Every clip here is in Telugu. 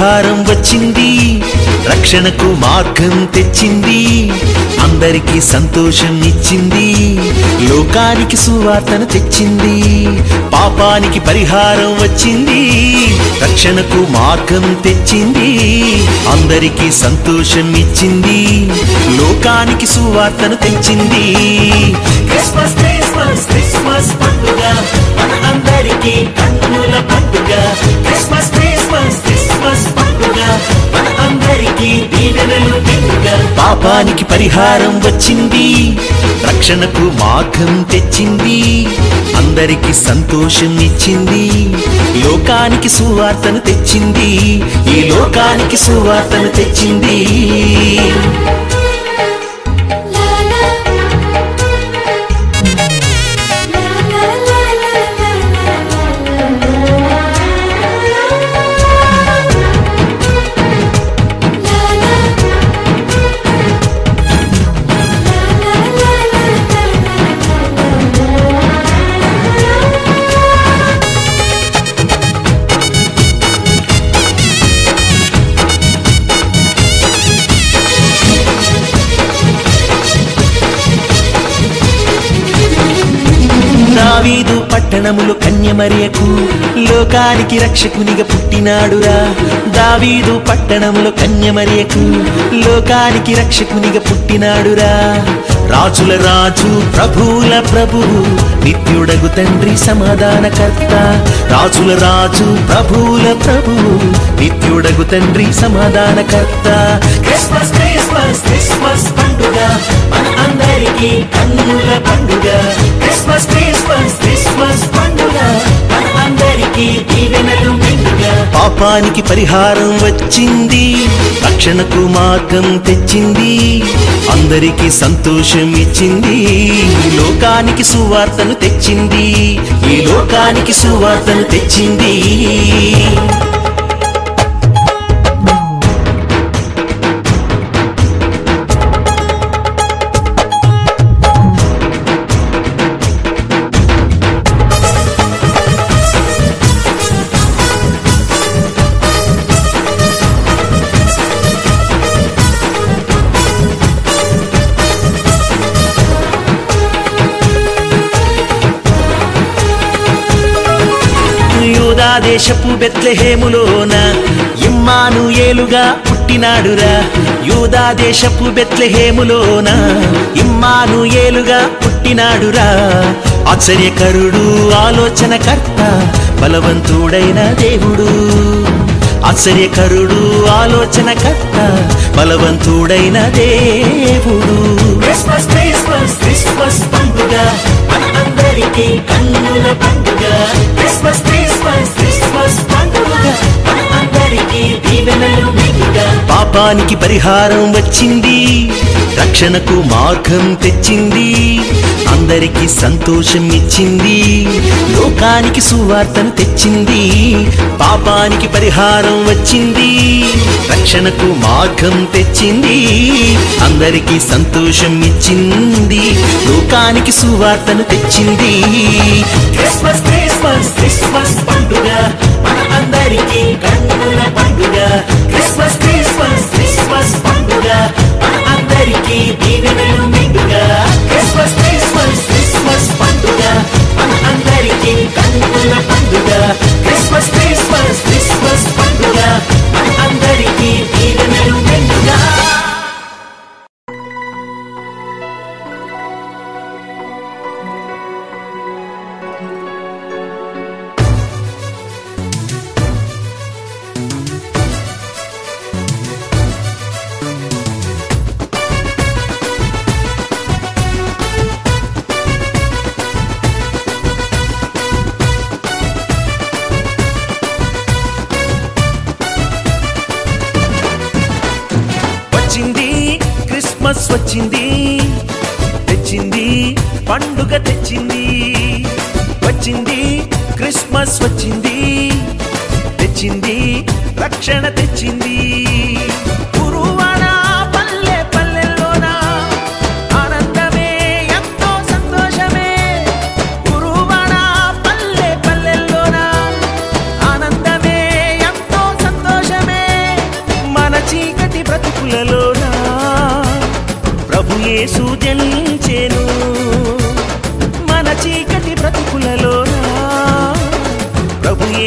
పరిహారం వచ్చింది రక్షణకు మార్గం తెచ్చింది అందరికీ సంతోషం ఇచ్చింది లోకానికి సువార్తను తెచ్చింది పాపానికి పరిహారం వచ్చింది రక్షణకు మార్గం తెచ్చింది అందరికీ సంతోషం ఇచ్చింది లోకానికి సువార్తను తెచ్చింది. క్రిస్మస్ క్రిస్మస్ క్రిస్మస్ పండుగ మన అందరికీ కన్నుల పండుగ. క్రిస్మస్ క్రిస్మస్ మన అందరికీ దీవెనలు పాపానికి పరిహారం వచ్చింది. రక్షణకు మార్గం తెచ్చింది. అందరికీ సంతోషం ఇచ్చింది. లోకానికి సువార్తను తెచ్చింది. ఈ లోకానికి సువార్తను తెచ్చింది. మరియకు లోకానికి రక్షకునిగా పుట్టినాడురా. దావీదు పట్టణంలో కన్యమరియకు లోకానికి రక్షకునిగా పుట్టినాడురా. రాజుల రాజు ప్రభువుల ప్రభువు నిత్యుడగు తండ్రి సమాధానకర్త. రాజుల రాజు ప్రభువుల ప్రభువు నిత్యుడగు తండ్రి సమాధానకర్త. క్రిస్మస్ క్రిస్మస్ క్రిస్మస్ పండుగ మన అందరికీ కన్నుల పండుగ. క్రిస్మస్ క్రిస్మస్ క్రిస్మస్ పండుగ. పాపానికి పరిహారం వచ్చింది రక్షణకు మార్గం తెచ్చింది అందరికీ సంతోషం ఇచ్చింది లోకానికి సువార్తను తెచ్చింది ఈ లోకానికి సువార్తను తెచ్చింది. యూదా దేశపు బెత్లెహేములోన? ఇమ్మాను ఏలుగా పుట్టినాడురా. యూదా దేశపు బెత్లెహేములోన? ఇమ్మాను ఏలుగా పుట్టినాడురా. ఆశ్చర్యకరుడు ఆలోచనకర్త బలవంతుడైన దేవుడు. ఆశ్చర్యకరుడు ఆలోచనకర్త బలవంతుడైన దేవుడు. క్రిస్మస్ క్రిస్మస్ క్రిస్మస్ పండుగ మన అందరికీ కన్నుల పండుగ. క్రిస్మస్ క్రిస్మస్ క్రిస్మస్ పండుగ మన అందరికీ దీవెనలు మెండుగ పాపానికి పరిహారం వచ్చింది రక్షణకు మార్గం తెచ్చింది. అందరికీ సంతోషం ఇచ్చింది లోకానికి సువార్తను తెచ్చింది. పాపానికి పరిహారం వచ్చింది. రక్షణకు మార్గం తెచ్చింది. అందరికీ సంతోషం ఇచ్చింది లోకానికి సువార్తను తెచ్చింది. క్రిస్మస్ క్రిస్మస్ క్రిస్మస్ పండుగ. మన అందరికీ కన్నుల పండుగ. క్రిస్మస్ క్రిస్మస్ క్రిస్మస్ పండుగ. మన అందరికీ దీవెనలు మెండుగ క్రిస్మస్ క్రిస్మస్ క్రిస్మస్ పండుగ. మన అందరికీ కన్నుల పండుగ. క్రిస్మస్ క్రిస్మస్ క్రిస్మస్ పండుగ. వచ్చింది తెచ్చింది పండుగ తెచ్చింది. వచ్చింది క్రిస్మస్ వచ్చింది తెచ్చింది రక్షణ తెచ్చింది.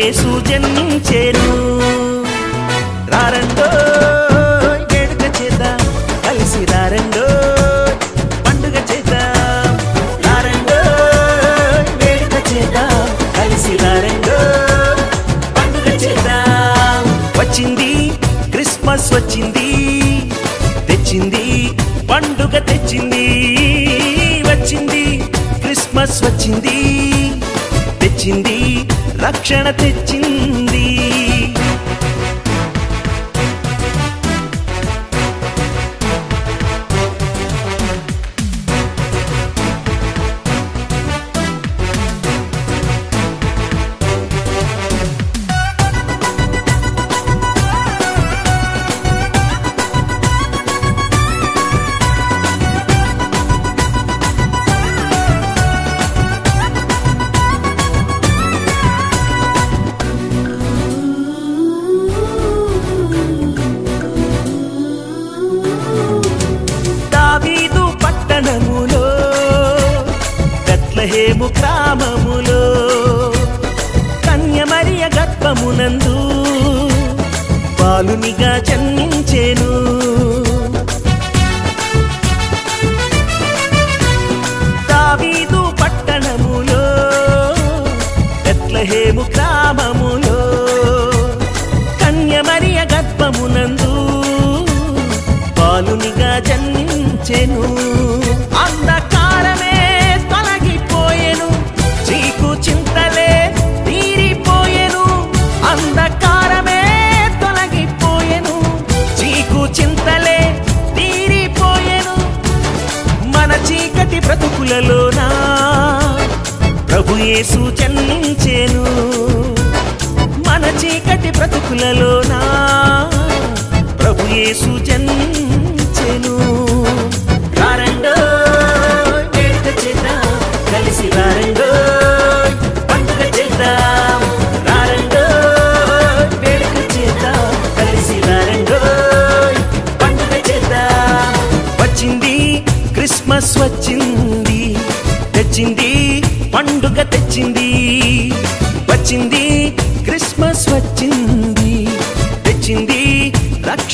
యేసు జన్మించెను. రారండో వేడుక చేద్దాం కలిసి రారండో పండుగ చేద్దాం రారండో వేడుక చేద్దాం కలిసి రారండో పండుగ చేద్దాం వచ్చింది క్రిస్మస్ వచ్చింది తెచ్చింది పండుగ తెచ్చింది. వచ్చింది క్రిస్మస్ వచ్చింది తెచ్చింది రక్షణ తెచ్చింది.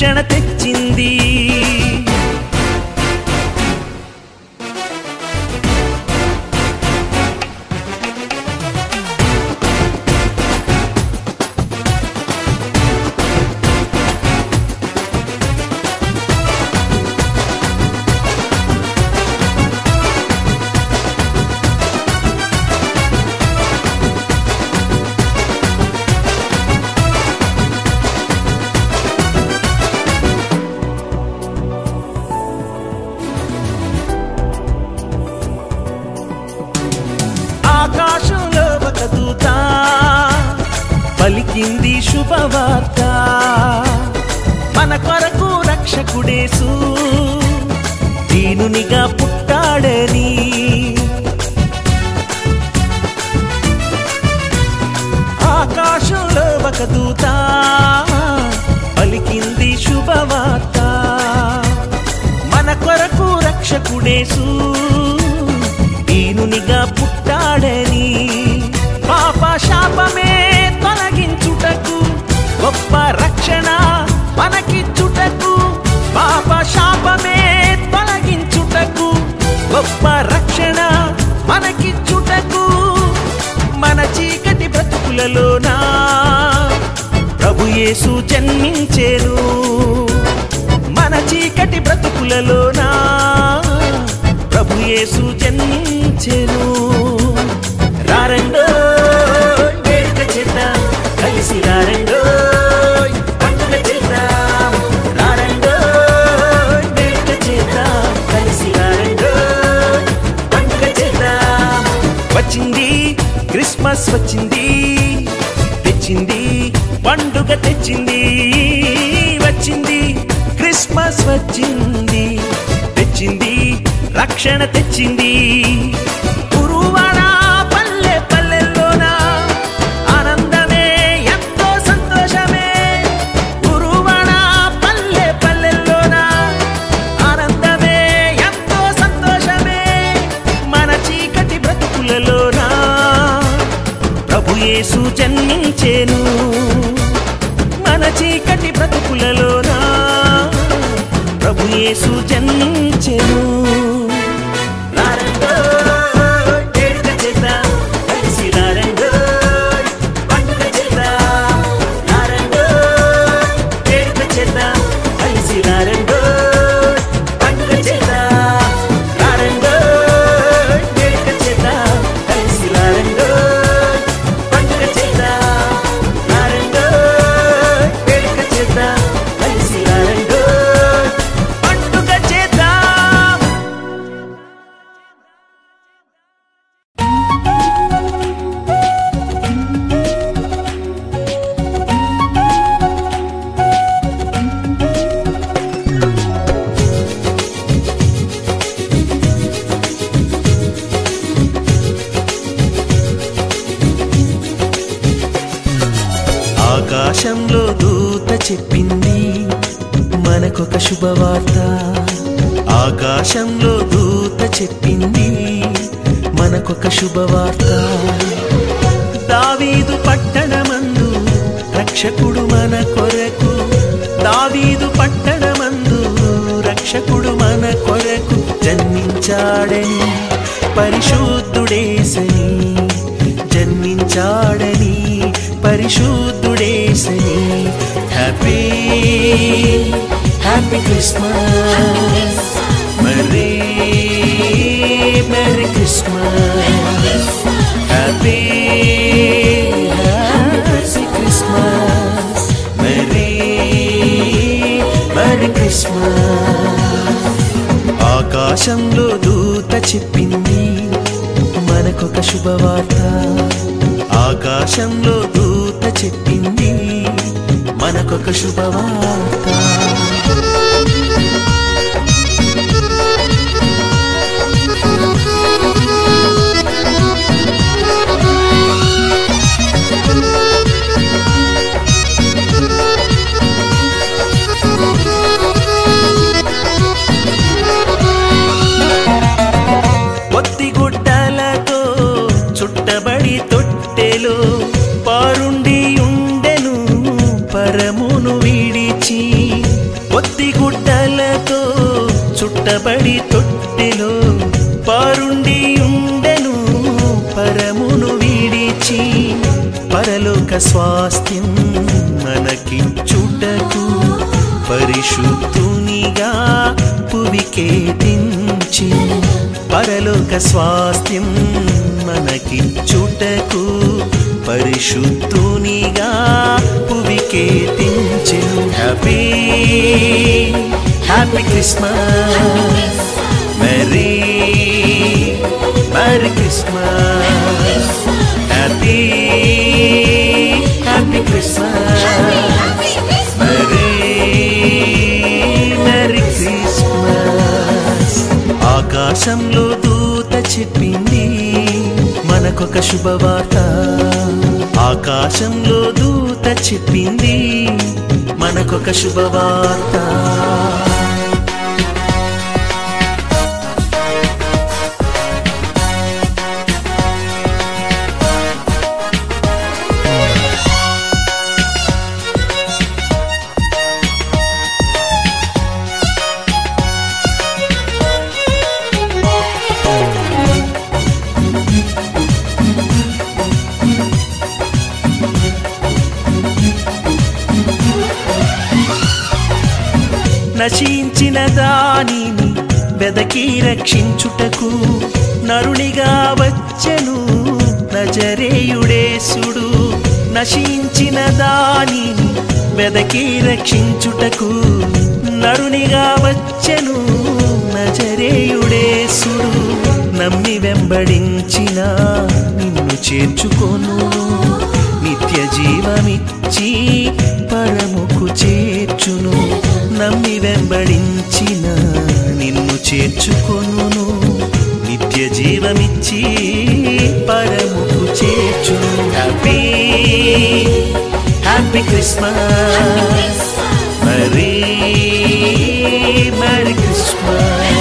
రక్షణ శాపమే తొలగించుటకు గొప్ప రక్షణ మనకిచ్చుటకు పాప శాపమే తొలగించుటకు గొప్ప రక్షణ మనకిచ్చుటకు. మన చీకటి బ్రతుకులలోనా ప్రభుయేసు జన్మించేను. మన చీకటి బ్రతుకులలోనా ప్రభు జన్మించేను. బస్ వచ్చింది తెచ్చింది పండుగ తెచ్చింది వచ్చింది క్రిస్మస్ వచ్చింది తెచ్చింది రక్షణ తెచ్చింది. చీకటి బ్రతుకులలోనా ప్రభు జన్మించెను. రక్షకుడు మన కొరకు దావీదు పట్టణమందు రక్షకుడు మన కొరకు జన్మించాడని పరిశుద్ధుడేసని జన్మించాడని పరిశుద్ధుడేసని happy happy Christmas merry merry Christmas happy ఆకాశంలో దూత చెప్పింది మనకొక శుభవార్త. ఆకాశంలో దూత చెప్పింది మనకొక శుభవార్త. చుట్టబడి తొట్టెలో పారుండి ఉండెను పరమును విడిచి పరలోక స్వాస్థ్యం మనకి చుటకు పరిశుద్ధునిగా పువికేటించి పరలోక స్వాస్థ్యం మనకి చుటకు పరిశుద్ధునిగా పువికే దించెను happy happy Christmas merry merry Christmas happy happy Christmas merry merry Christmas ఆకాశంలో దూత చెప్పింది మనకొక శుభవార్త. ఆకాశంలో దూత చెప్పింది మనకొక శుభవార్త. నశించిన దానిని వెదకి రక్షించుటకు నరునిగా వచ్చెను. నజరేయుడేసుడు నశించిన దానిని వెదకి రక్షించుటకు నరునిగా వచ్చెను. నజరేయుడేసుడు నమ్మి వెంబడించిన నిన్ను చేర్చుకోను. నిత్య జీవమిచ్చి పరముకు చేర్చును నమ్మి వెంబడించిన నిన్ను చేర్చుకొను నిత్య జీవమిచ్చి పరముకు చేర్చును. Happy happy Christmas merry merry Christmas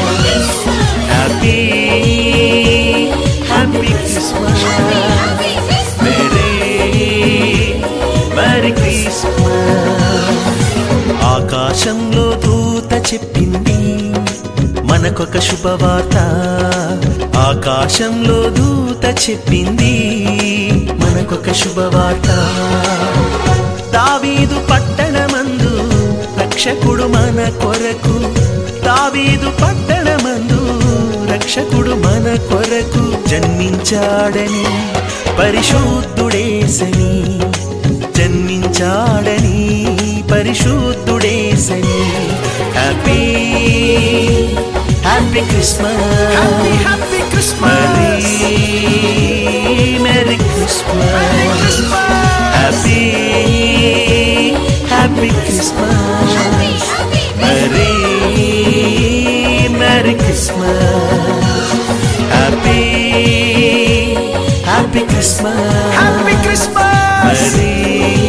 చెప్పింది. మనకొక శుభవార్త. ఆకాశంలో దూత చెప్పింది. మనకొక శుభవార్త. దావీదు పట్టణమందు రక్షకుడు మన కొరకు. దావీదు పట్టణమందు రక్షకుడు మన కొరకు. జన్మించాడని పరిశుద్ధుడేసని జన్మించాడని పరిశుద్ధుడేసని. Happy, happy Christmas. Happy, happy Christmas. Merry, Merry Christmas. Merry Christmas. Happy, happy Christmas. Happy, happy Christmas. Merry, Merry Christmas. Happy, happy Christmas. Happy Christmas. Merry.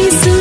isso.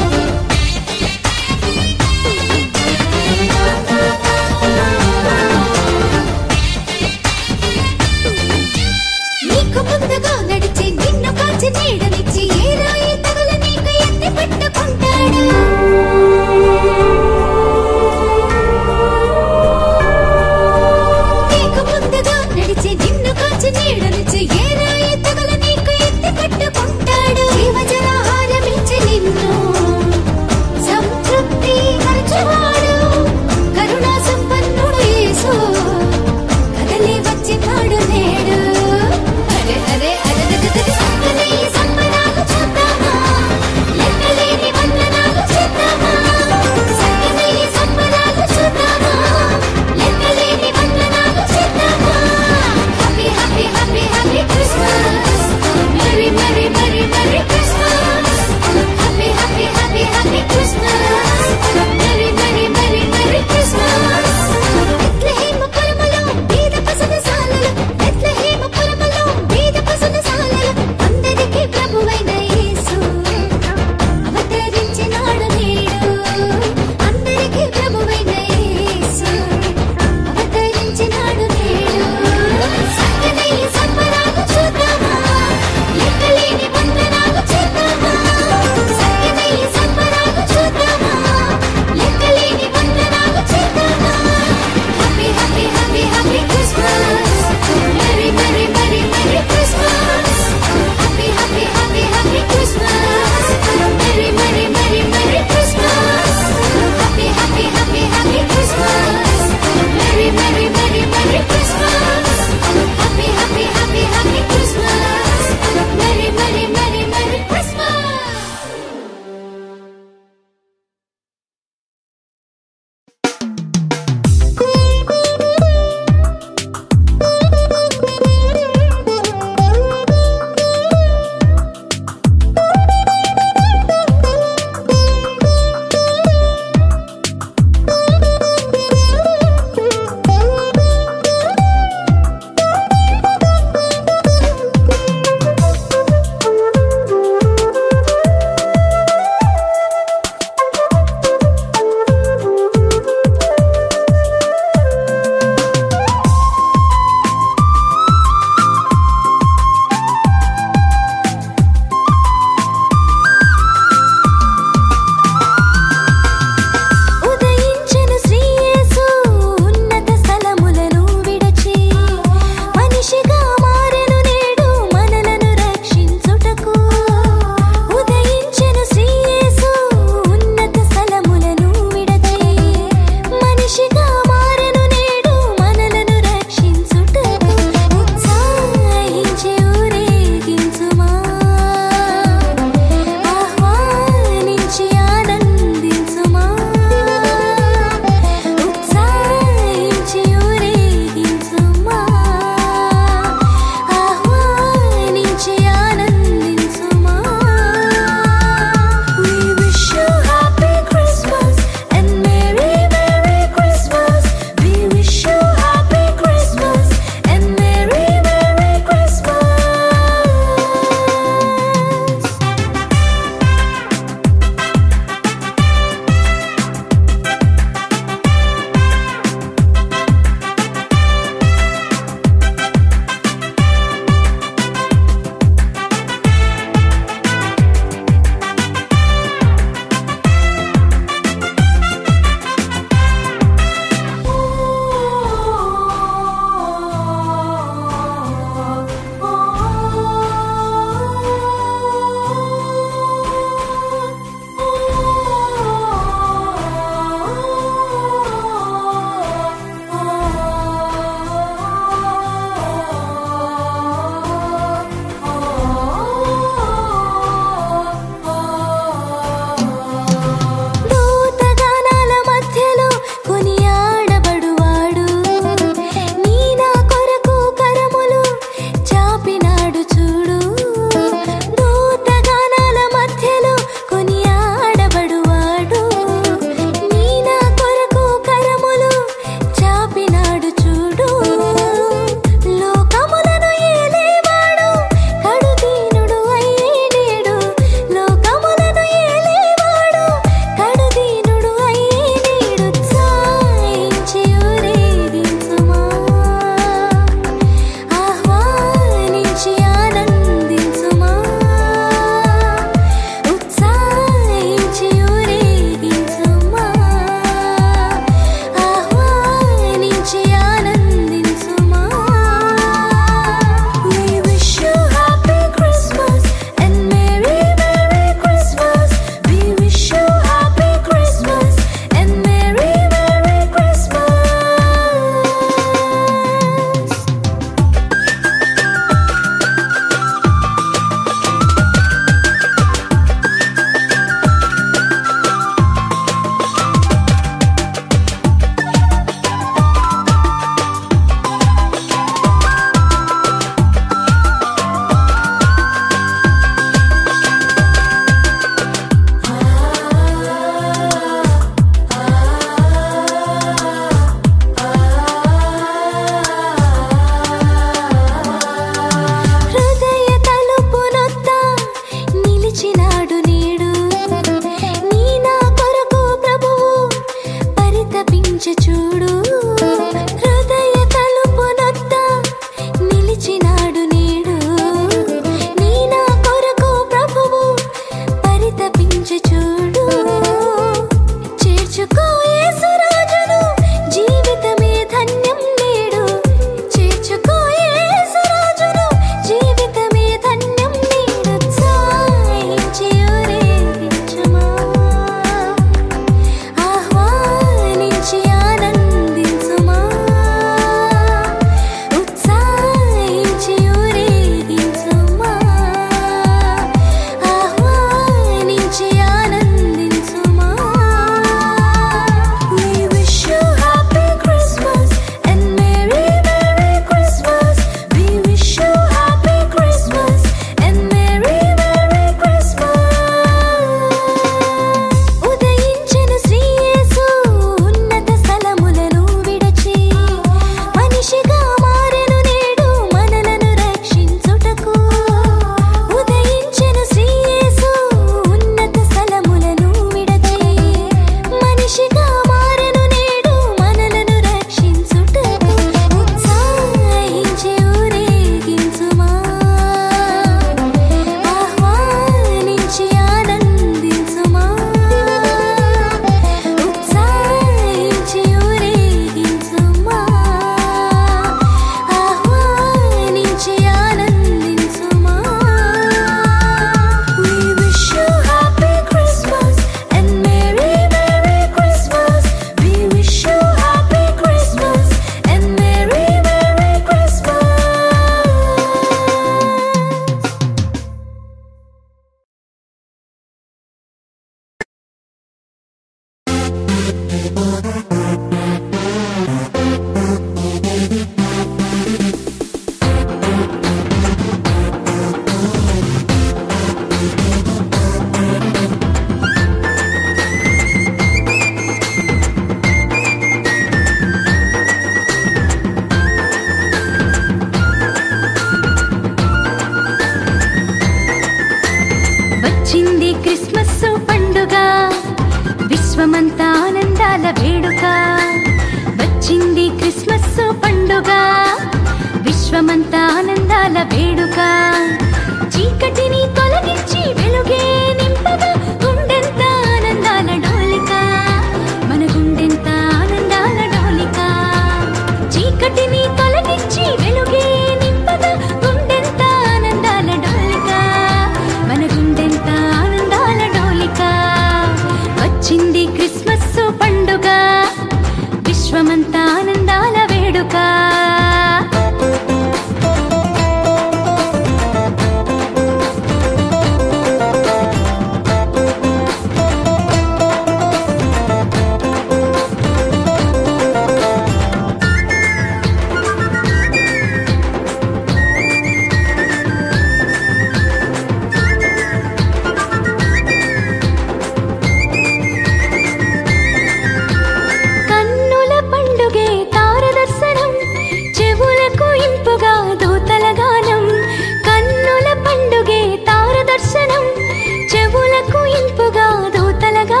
నింపుగా దూతలగా